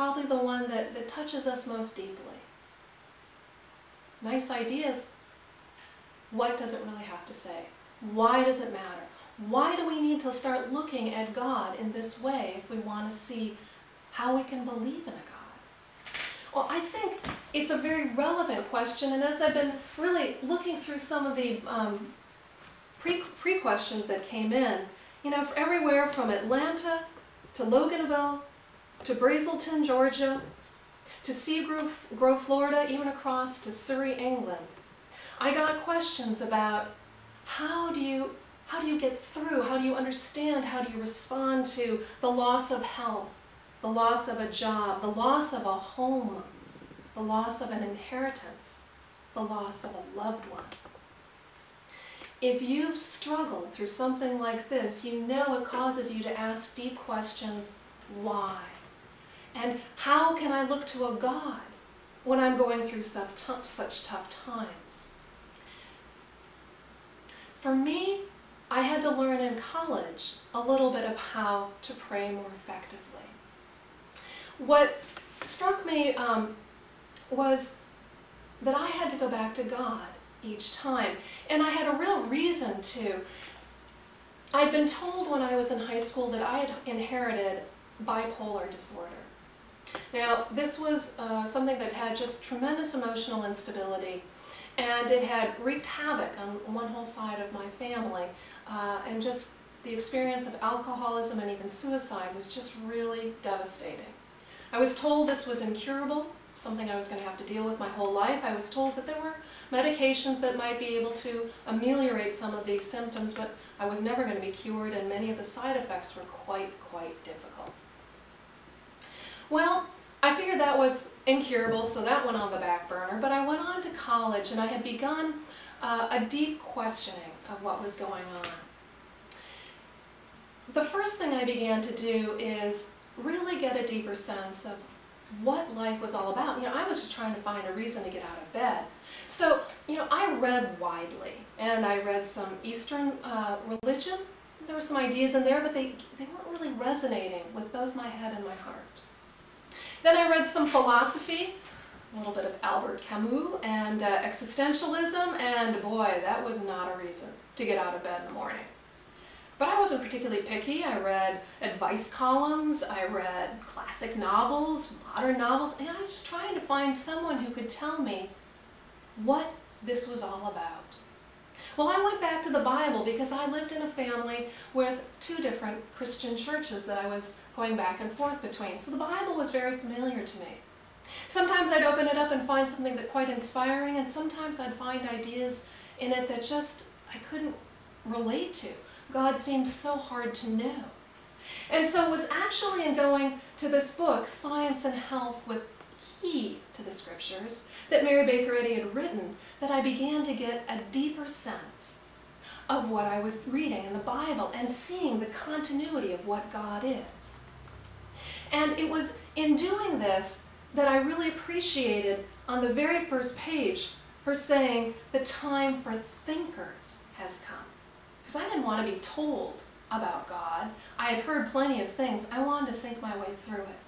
probably the one that, that touches us most deeply. Nice ideas, what does it really have to say? Why does it matter? Why do we need to start looking at God in this way if we want to see how we can believe in a God? Well, I think it's a very relevant question, and as I've been really looking through some of the um, pre, pre that came in, you know, everywhere from Atlanta to Loganville to Braselton, Georgia, to Seagrove, Grove, Florida, even across to Surrey, England, I got questions about how do you how do you get through? How do you understand? How do you respond to the loss of health, the loss of a job, the loss of a home, the loss of an inheritance, the loss of a loved one? If you've struggled through something like this, you know it causes you to ask deep questions, why? And how can I look to a God when I'm going through such tough times? For me, I had to learn in college a little bit of how to pray more effectively. What struck me um, was that I had to go back to God each time. And I had a real reason to. I'd been told when I was in high school that I had inherited bipolar disorder. Now, this was uh, something that had just tremendous emotional instability and it had wreaked havoc on one whole side of my family. Uh, and just the experience of alcoholism and even suicide was just really devastating. I was told this was incurable, something I was going to have to deal with my whole life. I was told that there were medications that might be able to ameliorate some of these symptoms, but I was never going to be cured, and many of the side effects were quite, quite difficult. Well, I figured that was incurable, so that went on the back burner, but I went on to college and I had begun uh, a deep questioning of what was going on. The first thing I began to do is really get a deeper sense of what life was all about. You know, I was just trying to find a reason to get out of bed. So, you know, I read widely, and I read some Eastern uh, religion. There were some ideas in there, but they, they weren't really resonating with both my head and my heart. Then I read some philosophy, a little bit of Albert Camus and uh, existentialism, and boy, that was not a reason to get out of bed in the morning. But I wasn't particularly picky. I read advice columns, I read classic novels, modern novels, and I was just trying to find someone who could tell me what this was all about. Well, I went back to the Bible because I lived in a family with two different Christian churches that I was going back and forth between. So the Bible was very familiar to me. Sometimes I'd open it up and find something that quite inspiring, and sometimes I'd find ideas in it that just I couldn't relate to. God seemed so hard to know. And so it was actually in going to this book, Science and Health with key to the scriptures that Mary Baker Eddy had written that I began to get a deeper sense of what I was reading in the Bible and seeing the continuity of what God is. And it was in doing this that I really appreciated on the very first page her saying, the time for thinkers has come. Because I didn't want to be told about God. I had heard plenty of things. I wanted to think my way through it.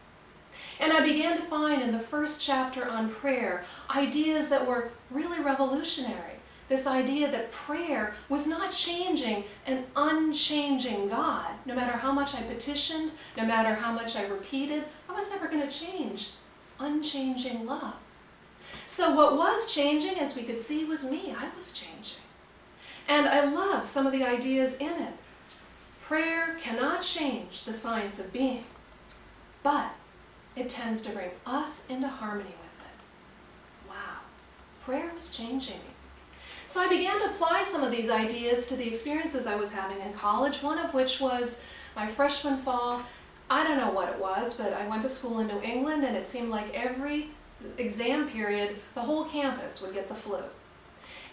And I began to find in the first chapter on prayer ideas that were really revolutionary. This idea that prayer was not changing an unchanging God. No matter how much I petitioned, no matter how much I repeated, I was never going to change unchanging love. So what was changing, as we could see, was me. I was changing. And I loved some of the ideas in it. Prayer cannot change the science of being, but it tends to bring us into harmony with it. Wow, prayer was changing me. So I began to apply some of these ideas to the experiences I was having in college, one of which was my freshman fall. I don't know what it was, but I went to school in New England and it seemed like every exam period, the whole campus would get the flu.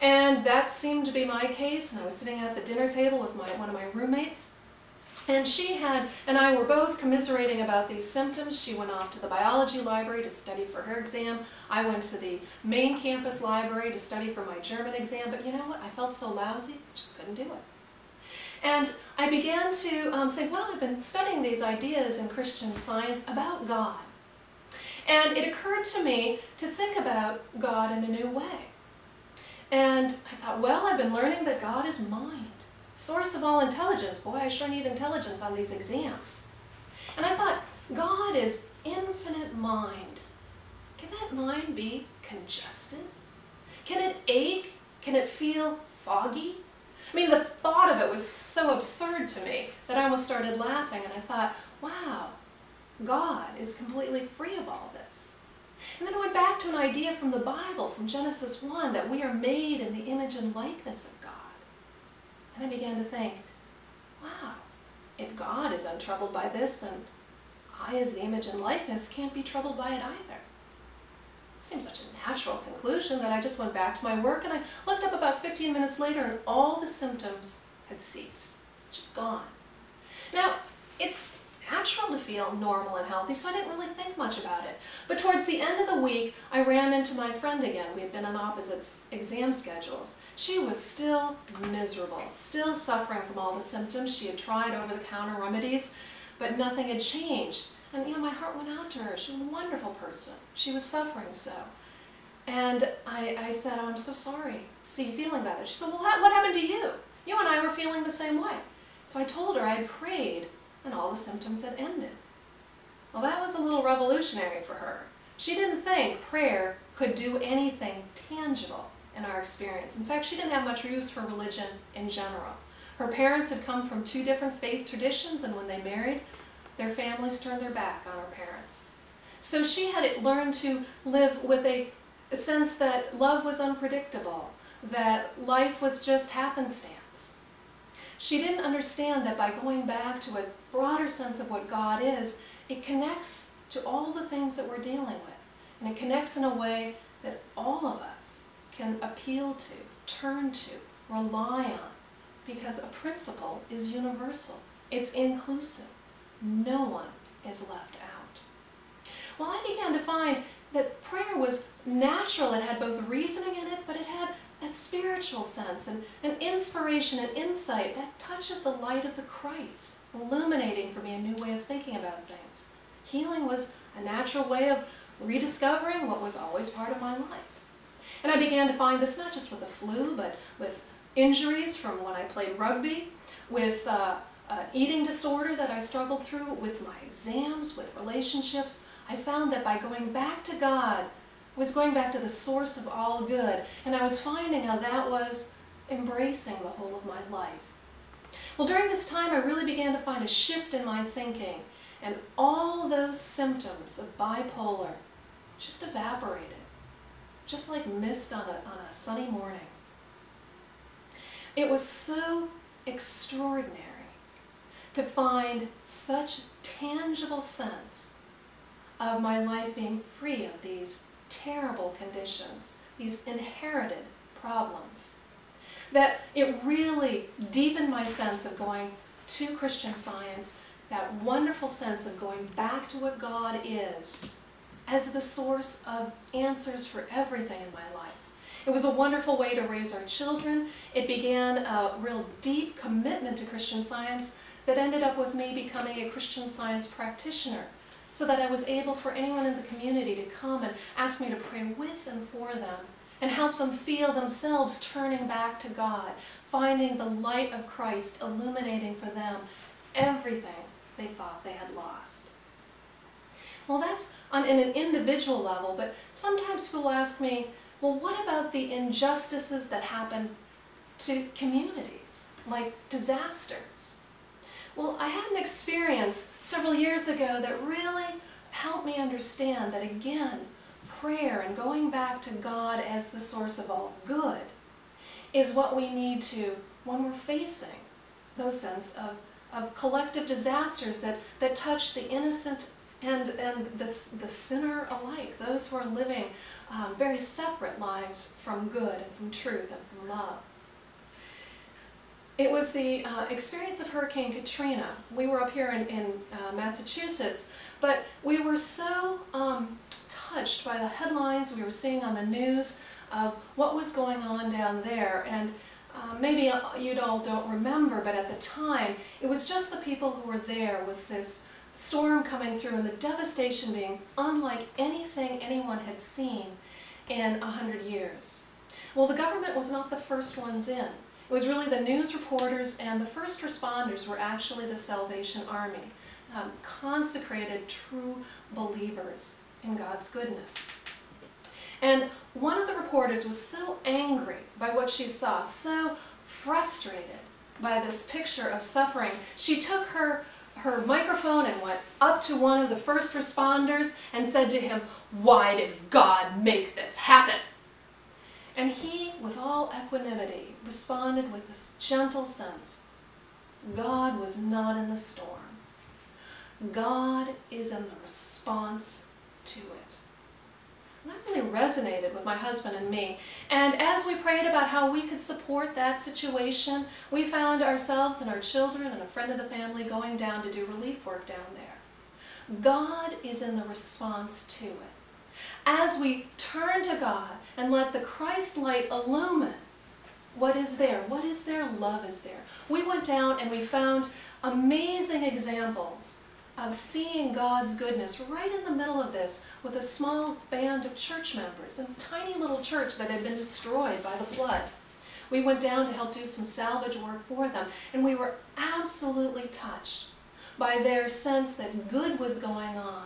And that seemed to be my case, and I was sitting at the dinner table with my, one of my roommates, and she had, and I were both commiserating about these symptoms. She went off to the biology library to study for her exam. I went to the main campus library to study for my German exam. But you know what? I felt so lousy, just couldn't do it. And I began to um, think, well, I've been studying these ideas in Christian science about God. And it occurred to me to think about God in a new way. And I thought, well, I've been learning that God is mind, source of all intelligence. Boy, I sure need intelligence on these exams. And I thought, God is infinite mind. Can that mind be congested? Can it ache? Can it feel foggy? I mean, the thought of it was so absurd to me that I almost started laughing, and I thought, wow, God is completely free of all this. And then I went back to an idea from the Bible, from Genesis 1, that we are made in the image and likeness of God. And I began to think, wow, if God is untroubled by this, then I, as the image and likeness, can't be troubled by it either. It seemed such a natural conclusion that I just went back to my work and I looked up about 15 minutes later and all the symptoms had ceased, just gone. Now, feel normal and healthy, so I didn't really think much about it. But towards the end of the week, I ran into my friend again. We had been on opposite exam schedules. She was still miserable, still suffering from all the symptoms. She had tried over-the-counter remedies, but nothing had changed. And you know, my heart went out to her. She was a wonderful person. She was suffering so. And I, I said, oh, I'm so sorry see you feeling that. She said, well, what happened to you? You and I were feeling the same way. So I told her I had prayed and all the symptoms had ended. Well, that was a little revolutionary for her. She didn't think prayer could do anything tangible in our experience. In fact, she didn't have much use for religion in general. Her parents had come from two different faith traditions, and when they married, their families turned their back on her parents. So she had learned to live with a, a sense that love was unpredictable, that life was just happenstance. She didn't understand that by going back to a broader sense of what God is, it connects to all the things that we're dealing with. And it connects in a way that all of us can appeal to, turn to, rely on, because a principle is universal. It's inclusive. No one is left out. Well, I began to find that prayer was natural. It had both reasoning in it, but it had a spiritual sense and an inspiration and insight, that touch of the light of the Christ, illuminating for me a new way of thinking about things. Healing was a natural way of rediscovering what was always part of my life. And I began to find this not just with the flu, but with injuries from when I played rugby, with uh, uh, eating disorder that I struggled through, with my exams, with relationships. I found that by going back to God, was going back to the source of all good, and I was finding how that was embracing the whole of my life. Well, during this time, I really began to find a shift in my thinking, and all those symptoms of bipolar just evaporated, just like mist on a, on a sunny morning. It was so extraordinary to find such tangible sense of my life being free of these terrible conditions, these inherited problems. That it really deepened my sense of going to Christian science, that wonderful sense of going back to what God is as the source of answers for everything in my life. It was a wonderful way to raise our children. It began a real deep commitment to Christian science that ended up with me becoming a Christian science practitioner so that I was able for anyone in the community to come and ask me to pray with and for them and help them feel themselves turning back to God, finding the light of Christ illuminating for them everything they thought they had lost. Well, that's on in an individual level, but sometimes people ask me, well, what about the injustices that happen to communities, like disasters? Well, I had an experience several years ago that really helped me understand that again, prayer and going back to God as the source of all good is what we need to when we're facing those sense of, of collective disasters that, that touch the innocent and, and the, the sinner alike, those who are living um, very separate lives from good and from truth and from love. It was the uh, experience of Hurricane Katrina. We were up here in, in uh, Massachusetts, but we were so um, touched by the headlines we were seeing on the news of what was going on down there. And uh, maybe you all don't remember, but at the time, it was just the people who were there with this storm coming through and the devastation being unlike anything anyone had seen in a hundred years. Well, the government was not the first ones in. It was really the news reporters and the first responders were actually the Salvation Army, um, consecrated true believers in God's goodness. And one of the reporters was so angry by what she saw, so frustrated by this picture of suffering, she took her, her microphone and went up to one of the first responders and said to him, Why did God make this happen? And he, with all equanimity, responded with this gentle sense God was not in the storm. God is in the response to it. And that really resonated with my husband and me. And as we prayed about how we could support that situation, we found ourselves and our children and a friend of the family going down to do relief work down there. God is in the response to it. As we turn to God and let the Christ light illumine what is there, what is there, love is there. We went down and we found amazing examples of seeing God's goodness right in the middle of this with a small band of church members, a tiny little church that had been destroyed by the flood. We went down to help do some salvage work for them, and we were absolutely touched by their sense that good was going on,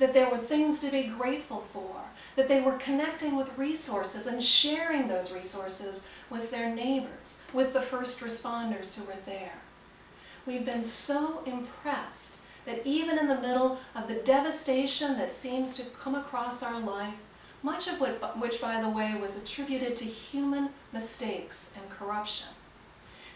that there were things to be grateful for, that they were connecting with resources and sharing those resources with their neighbors, with the first responders who were there. We've been so impressed that even in the middle of the devastation that seems to come across our life, much of which, by the way, was attributed to human mistakes and corruption,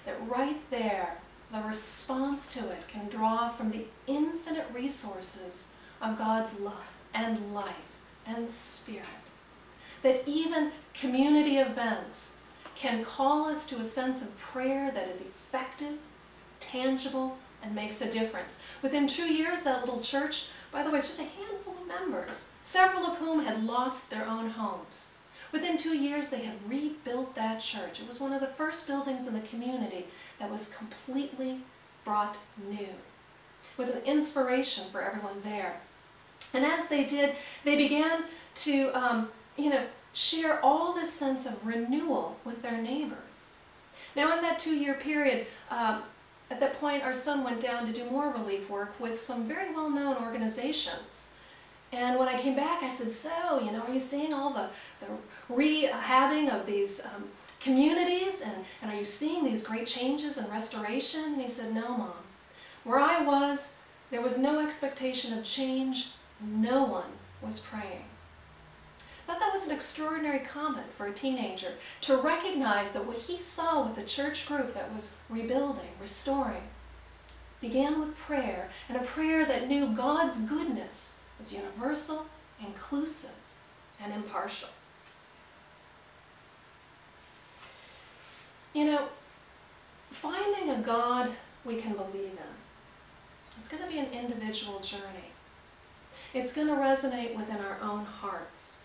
that right there, the response to it can draw from the infinite resources of God's love and life and spirit. That even community events can call us to a sense of prayer that is effective, tangible, and makes a difference. Within two years, that little church, by the way, it's just a handful of members, several of whom had lost their own homes. Within two years, they had rebuilt that church. It was one of the first buildings in the community that was completely brought new. It was an inspiration for everyone there. And as they did, they began to, um, you know, share all this sense of renewal with their neighbors. Now, in that two-year period, uh, at that point, our son went down to do more relief work with some very well-known organizations. And when I came back, I said, so, you know, are you seeing all the, the rehabbing of these um, communities? And, and are you seeing these great changes and restoration? And he said, no, Mom. Where I was, there was no expectation of change. Was praying. I thought that was an extraordinary comment for a teenager to recognize that what he saw with the church group that was rebuilding, restoring, began with prayer, and a prayer that knew God's goodness was universal, inclusive, and impartial. You know, finding a God we can believe in, it's going to be an individual journey. It's going to resonate within our own hearts.